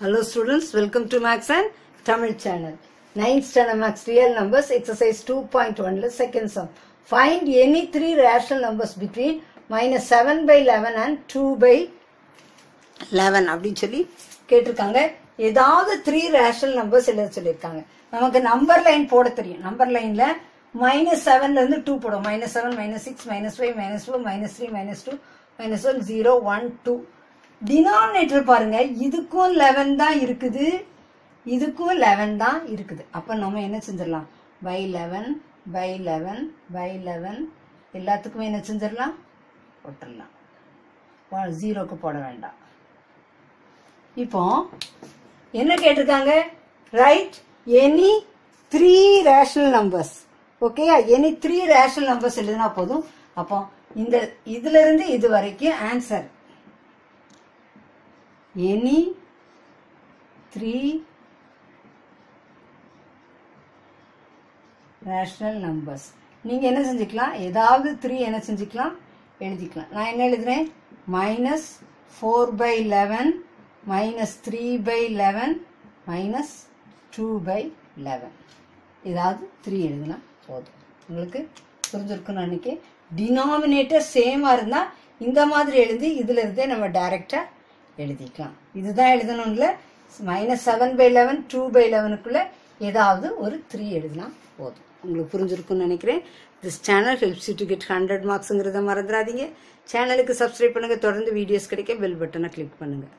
Hello students, welcome to Max and Tamil channel. 9th standard Max real numbers exercise 2.1 ல second sum. Find any three rational numbers between minus 7 by 11 and 2 by 11 அப்படின்னு சொல்லி கேட்டிருக்காங்க ஏதாவது three rational numbers எழுத சொல்லியிருக்காங்க நமக்கு number line போட தெரியும் நம்பர் லைன்ல மைனஸ் செவன்ல இருந்து டூ போடும் minus seven minus six minus five minus four minus three minus two minus one zero one two denominator பாருங்க. இதுக்கும் லெவன் தான் இருக்குது. இதுக்கும் லெவன் தான் இருக்குது. அப்போ நம்ம என்ன செஞ்சிடலாம்? By eleven by eleven by eleven எல்லாத்துக்குமே என்ன செஞ்சிடலாம்? போட்டுடலாம். ஜீரோக்கு போட வேண்டாம். இப்போ என்ன கேட்டிருக்காங்க? Write any three rational numbers ஓகேயா எனி த்ரீ ரேஷனல் நம்பர்ஸ் இல்லைன்னா போதும். அப்போ இந்த இதுல இருந்து இது வரைக்கும் answer any three rational numbers நீங்கள் என்ன செஞ்சுக்கலாம்? ஏதாவது த்ரீ என்ன செஞ்சுக்கலாம்? எழுதிக்கலாம். நான் என்ன எழுதுறேன்? Minus four by eleven minus three by eleven minus two by eleven ஏதாவது த்ரீ எழுதுனா போதும். உங்களுக்கு புரிஞ்சிருக்குன்னு நினைக்கிறேன். டினாமினேட்டர் சேமாக இருந்தால் இந்த மாதிரி எழுதி இதில் இருந்தே நம்ம டைரெக்டாக எழுதிக்கலாம். இதுதான் எழுதணும்ல? Minus seven by eleven two by லெவனுக்குள்ள ஏதாவது ஒரு த்ரீ எழுதினா போதும். உங்களுக்கு புரிஞ்சிருக்குன்னு நினைக்கிறேன். This channel helps you to get hundred மார்க்ஸுங்கிறத மறந்துடாதீங்க. சேனலுக்கு சப்ஸ்கிரைப் பண்ணுங்கள் தொடர்ந்து வீடியோஸ் கிடைக்க பெல் பட்டனை கிளிக் பண்ணுங்கள்